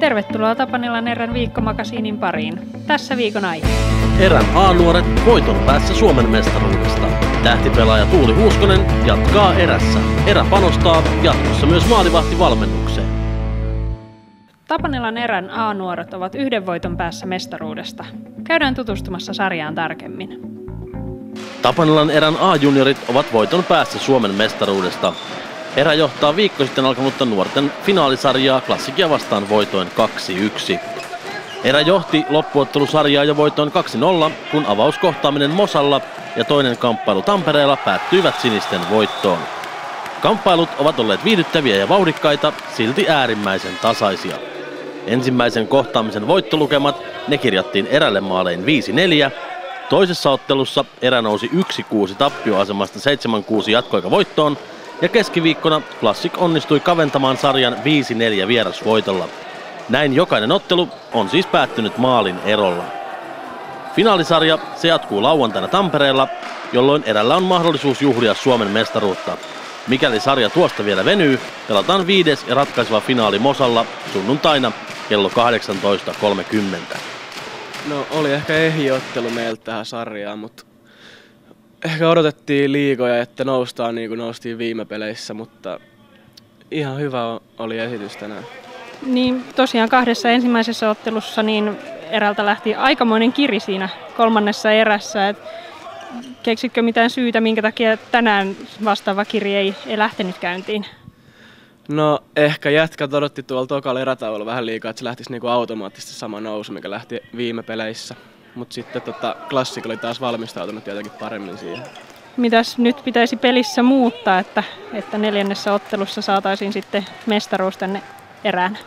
Tervetuloa Tapanilan erän viikkomakasiinin pariin. Tässä viikon aihe. Erän A-nuoret voiton päässä Suomen mestaruudesta. Tähtipelaaja Tuuli Huuskonen jatkaa erässä. Erä panostaa jatkossa myös maalivahtivalmennukseen. Tapanilan erän A-nuoret ovat yhden voiton päässä mestaruudesta. Käydään tutustumassa sarjaan tarkemmin. Tapanilan erän A-juniorit ovat voiton päässä Suomen mestaruudesta. Erä johtaa viikko sitten alkanutta nuorten finaalisarjaa klassikia vastaan voitoin 2-1. Erä johti loppuottelusarjaa jo voitoin 2-0, kun avauskohtaaminen Mosalla ja toinen kamppailu Tampereella päättyivät sinisten voittoon. Kamppailut ovat olleet viihdyttäviä ja vauhdikkaita, silti äärimmäisen tasaisia. Ensimmäisen kohtaamisen voittolukemat, ne kirjattiin erälle maalein 5-4. Toisessa ottelussa erä nousi 1-6 tappioasemasta 7-6 jatkoika voittoon ja keskiviikkona Classic onnistui kaventamaan sarjan 5-4 vierasvoitolla. Näin jokainen ottelu on siis päättynyt maalin erolla. Finaalisarja se jatkuu lauantaina Tampereella, jolloin erällä on mahdollisuus juhlia Suomen mestaruutta. Mikäli sarja tuosta vielä venyy, pelataan viides ja ratkaiseva finaali Mosalla sunnuntaina kello 18.30. No oli ehkä ehiottelu meiltä tähän sarjaan, mutta ehkä odotettiin liikoja, että noustaan niin kuin noustiin viime peleissä, mutta ihan hyvä oli esitys tänään. Niin tosiaan kahdessa ensimmäisessä ottelussa niin erältä lähti aikamoinen kiri siinä kolmannessa erässä. Et keksitkö mitään syytä, minkä takia tänään vastaava kiri ei, ei lähtenyt käyntiin? No ehkä jätkät odotti tuolla tokalla erätauolla vähän liikaa, että se lähtisi niinku automaattisesti sama nousu, mikä lähti viime peleissä. Mutta sitten tota, klassik oli taas valmistautunut jotenkin paremmin siihen. Mitäs nyt pitäisi pelissä muuttaa, että, että neljännessä ottelussa saataisiin sitten mestaruus tänne erään?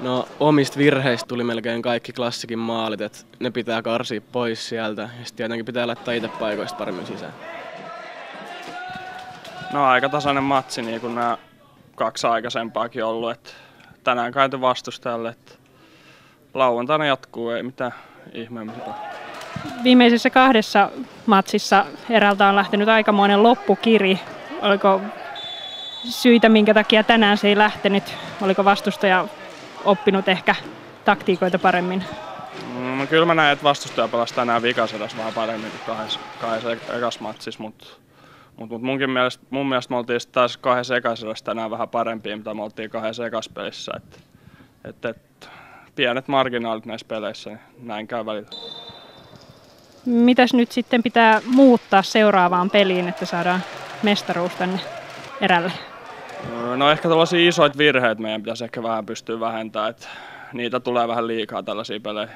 No omista virheistä tuli melkein kaikki klassikin maalit, että ne pitää karsia pois sieltä ja sitten tietenkin pitää laittaa itse paikoista paremmin sisään. No aika tasainen matsi niin kuin nämä kaksi aikaisempaakin ollut, että tänään käyty vastustajalle, että lauantaina jatkuu, ei mitään ihmeempää. Viimeisessä kahdessa matsissa erältä on lähtenyt aikamoinen loppukiri. Oliko syitä, minkä takia tänään se ei lähtenyt? Oliko vastustaja oppinut ehkä taktiikoita paremmin? Mm, no kyllä mä näen, että vastustaja pelasi tänään vikasedassa vähän paremmin kuin kahdessa, kahdessa ekassa matsissa, mutta mut, mut munkin mielestä, mun mielestä me oltiin taas kahdessa ekasedassa tänään vähän parempia, mitä me oltiin kahdessa ekassa pelissä. Et, et, et, pienet marginaalit näissä peleissä, niin näin käy välillä. Mitäs nyt sitten pitää muuttaa seuraavaan peliin, että saadaan mestaruus tänne erälle? No ehkä tällaisia isoit virheitä meidän pitäisi ehkä vähän pystyä vähentämään, että niitä tulee vähän liikaa tällaisia pelejä.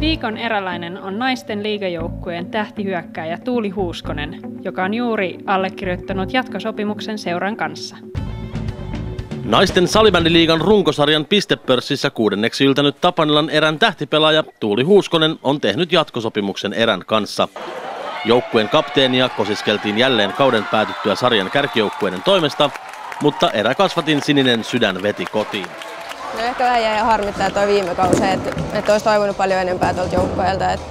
Viikon eräläinen on naisten liigajoukkueen tähtihyökkääjä Tuuli Huuskonen, joka on juuri allekirjoittanut jatkosopimuksen seuran kanssa. Naisten salibändiliigan runkosarjan pistepörssissä kuudenneksi yltänyt Tapanilan erän tähtipelaaja Tuuli Huuskonen on tehnyt jatkosopimuksen erän kanssa. Joukkueen kapteenia kosiskeltiin jälleen kauden päätyttyä sarjan kärkijoukkueiden toimesta, mutta eräkasvatin sininen sydän veti kotiin. No ehkä vähän jäi harmittaa tuo viime kausi, että, että olisi toivonut paljon enempää tuolta joukkueelta. Että,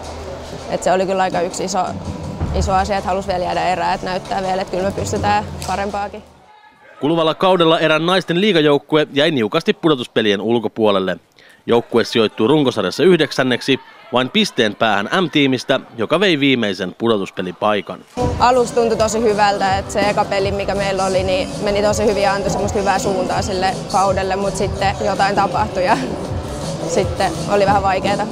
että se oli kyllä aika yksi iso, iso asia, että halusi vielä jäädä erään, että näyttää vielä, että kyllä me pystytään parempaakin. Kuluvalla kaudella erän naisten liigajoukkue jäi niukasti pudotuspelien ulkopuolelle. Joukkue sijoittuu runkosarjassa yhdeksänneksi, vain pisteen päähän M-tiimistä, joka vei viimeisen pudotuspelipaikan. Alussa tuntui tosi hyvältä, että se eka peli, mikä meillä oli, niin meni tosi hyvin ja antoi semmoista hyvää suuntaa sille kaudelle, mutta sitten jotain tapahtui ja sitten oli vähän vaikeaa.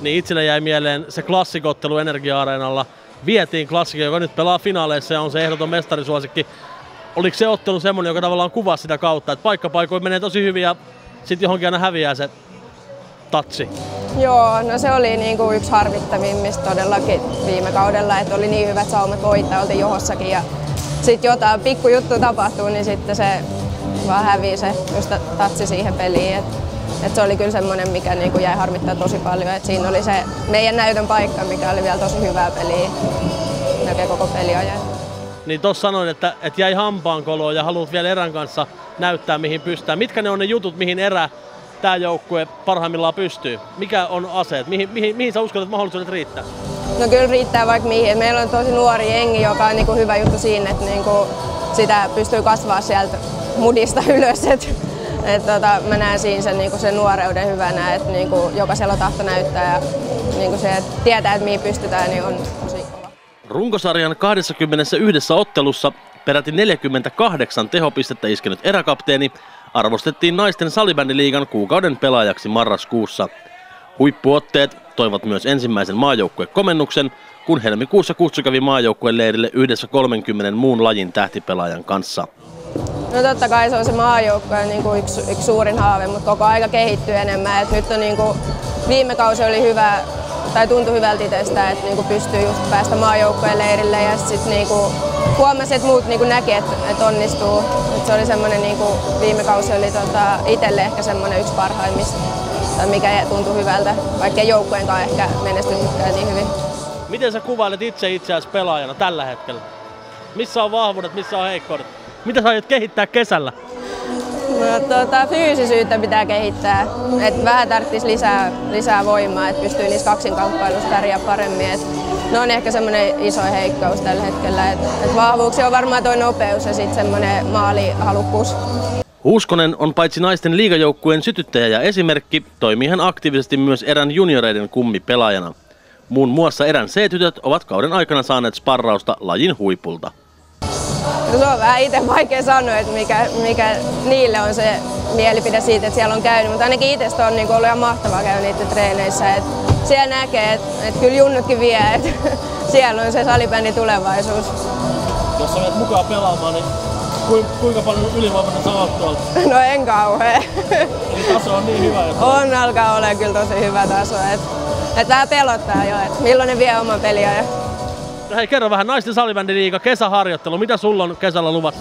Niin itselle jäi mieleen se klassikottelu Energia-areenalla. Vietiin klassikko, joka nyt pelaa finaaleissa ja on se ehdoton mestarisuosikki. Oliko se ottelu semmoinen, joka tavallaan kuvaa sitä kautta, että paikkapaikoin menee tosi hyvin ja sitten johonkin aina häviää se tatsi? Joo, no se oli niin kuin yksi harmittavimmista todellakin viime kaudella, että oli niin hyvät saumat voittaa, oltiin johossakin ja sitten jotain pikkujuttu tapahtuu, niin sitten se vaan hävii se just tatsi siihen peliin. Et, et se oli kyllä semmoinen, mikä niin kuin jäi harmittaa tosi paljon. Et siinä oli se meidän näytön paikka, mikä oli vielä tosi hyvää peliä melkein koko peliajan. Niin tuossa sanoin, että, että jäi hampaankoloon ja haluat vielä erän kanssa näyttää mihin pystytään. Mitkä ne on ne jutut, mihin erä tämä joukkue parhaimmillaan pystyy? Mikä on aseet? Mihin, mihin, mihin sä uskot, että mahdollisuudet riittää? No kyllä riittää vaikka mihin. Meillä on tosi nuori jengi, joka on niinku hyvä juttu siinä, että niinku sitä pystyy kasvaa sieltä mudista ylös. Et, et tota, mä näen siinä sen, niinku sen nuoreuden hyvänä, että niinku, jokaisella on tahto näyttää ja niinku se, että tietää, että mihin pystytään, niin on tosi kova. Runkosarjan 21 ottelussa peräti 48 tehopistettä iskenyt eräkapteeni arvostettiin naisten salibändiliigan kuukauden pelaajaksi marraskuussa. Huippuotteet toivat myös ensimmäisen maajoukkuekomennuksen, kun helmikuussa kutsu kävi maajoukkueen leirille yhdessä 30 muun lajin tähtipelaajan kanssa. No totta kai se on se maajoukkue niin kuin yksi, yksi suurin haave, mutta koko aika kehittyy enemmän. Et nyt on niin kuin, viime kausi oli hyvä, tai tuntui hyvältä itsestä, että niinku pystyy just päästä maajoukkojen leirille ja sitten niinku huomasi, että muut niinku näki, että et onnistuu. Et se oli semmoinen, niinku, viime kausi oli tota, itselle ehkä semmoinen yksi parhaimmista, tai mikä tuntui hyvältä, vaikka joukkueen kanssa ehkä menestynytkään niin hyvin. Miten sä kuvailet itse itseäsi pelaajana tällä hetkellä? Missä on vahvuudet, missä on heikkoudet? Mitä sä aiot kehittää kesällä? No, tuota, fyysisyyttä pitää kehittää. Et vähän tarvitsisi lisää, lisää voimaa, että pystyy niissä kaksinkamppailuissa pärjää paremmin. Et ne on ehkä semmoinen iso heikkous tällä hetkellä. Et, et vahvuuksia on varmaan tuo nopeus ja sitten semmoinen maalihalukkuus. Huuskonen on paitsi naisten liigajoukkueen sytyttäjä ja esimerkki, toimii hän aktiivisesti myös erän junioreiden kummipelaajana. Muun muassa erän C-tytöt ovat kauden aikana saaneet sparrausta lajin huipulta. Se on vähän itse vaikea sanoa, että mikä, mikä niille on se mielipide siitä, että siellä on käynyt, mutta ainakin itsestä on niin ollut ihan mahtavaa käydä niiden treeneissä. Et siellä näkee, että et kyllä junnutkin vie, että siellä on se salibändin tulevaisuus. Jos menet mukaan pelaamaan, niin kuinka paljon ylivoimainen sä oot tuolta? No en kauhean. Eli taso on niin hyvä? Että... On, alkaa olla kyllä tosi hyvä taso. Et, et vähän pelottaa jo, että milloin ne vie oman peliä. No hei, kerro vähän naisten salibändiliiga kesäharjoittelu. Mitä sulla on kesällä luvassa?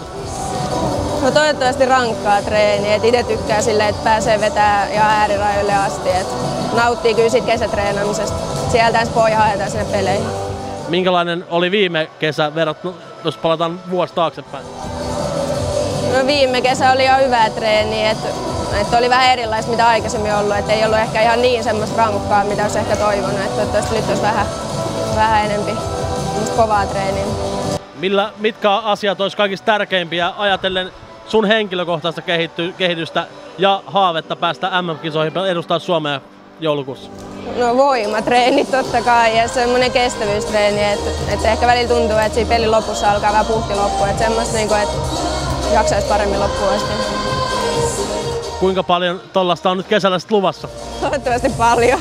No toivottavasti rankkaa treeniä. Et itse tykkää sille, että pääsee vetää ja äärirajoille asti. Et nauttii kyllä siitä kesätreenaamisesta. Sieltä pohjaa haetaan sinne peleihin. Minkälainen oli viime kesä verrattuna, jos palataan vuosi taaksepäin? No viime kesä oli jo hyvää treeniä, että et oli vähän erilaista mitä aikaisemmin ollut, että ei ollut ehkä ihan niin semmoista rankkaa, mitä olisi ehkä toivonut, että toivottavasti nyt olisi vähän, vähän enempi kovaa treeniä. Millä, mitkä asiat olisi kaikista tärkeimpiä ajatellen sun henkilökohtaista kehitystä ja haavetta päästä MM-kisoihin edustaa Suomea joulukuussa? No voimatreenit totta kai ja semmoinen kestävyystreeni, että, että ehkä välillä tuntuu, että siinä pelin lopussa alkaa vähän puhti loppu, että semmoista niin kuin, että jaksaisi paremmin loppuun asti. Kuinka paljon tuollaista on nyt kesällä luvassa? Toivottavasti paljon.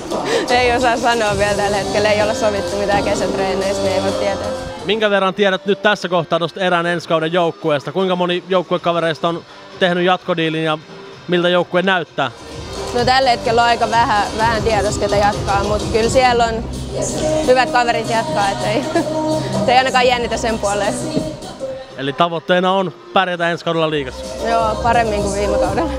ei osaa sanoa vielä tällä hetkellä, ei ole sovittu mitään kesätreeneistä, niin ei voi tietää. Minkä verran tiedät nyt tässä kohtaa tuosta erään ensi kauden joukkueesta? Kuinka moni joukkuekavereista on tehnyt jatkodiilin ja miltä joukkue näyttää? No tällä hetkellä on aika vähän, vähän tiedossa, ketä jatkaa, mutta kyllä siellä on hyvät kaverit jatkaa, ettei, ei ainakaan jännitä sen puoleen. Eli tavoitteena on pärjätä ensi kaudella liigassa? Joo, paremmin kuin viime kaudella.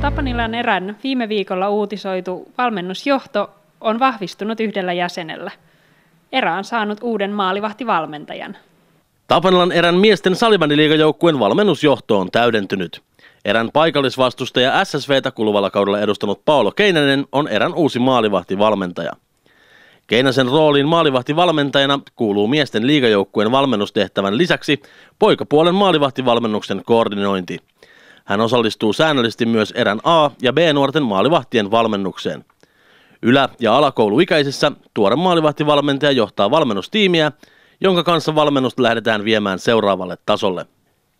Tapanilan erän viime viikolla uutisoitu valmennusjohto on vahvistunut yhdellä jäsenellä. Erä on saanut uuden maalivahtivalmentajan. Tapanilan erän miesten salibändiliigajoukkueen valmennusjohto on täydentynyt. Erän paikallisvastustaja SSVtä kuluvalla kaudella edustanut Paolo Keinänen on erän uusi maalivahtivalmentaja. Keinäsen rooliin maalivahtivalmentajana kuuluu miesten liigajoukkueen valmennustehtävän lisäksi poikapuolen maalivahtivalmennuksen koordinointi. Hän osallistuu säännöllisesti myös erän A- ja B-nuorten maalivahtien valmennukseen. Ylä- ja alakouluikäisissä tuore maalivahtivalmentaja johtaa valmennustiimiä, jonka kanssa valmennusta lähdetään viemään seuraavalle tasolle.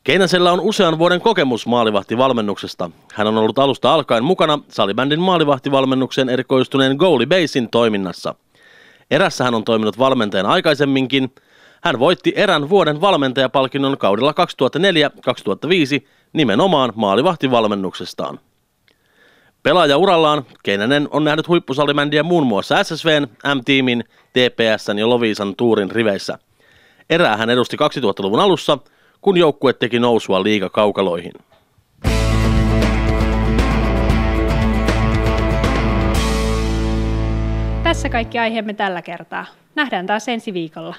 Keinäsellä on usean vuoden kokemus maalivahtivalmennuksesta. Hän on ollut alusta alkaen mukana salibändin maalivahtivalmennuksen erikoistuneen Goalie Basin toiminnassa. Erässä hän on toiminut valmentajana aikaisemminkin. Hän voitti erän vuoden valmentajapalkinnon kaudella 2004-2005 nimenomaan maalivahtivalmennuksestaan. Pelaajaurallaan Keinänen on nähnyt huippusalimändiä muun muassa SSVn, M-tiimin, TPSn ja Loviisan tuurin riveissä. Erää hän edusti 2000-luvun alussa, kun joukkue teki nousua liigakaukaloihin. Tässä kaikki aiheemme tällä kertaa. Nähdään taas ensi viikolla.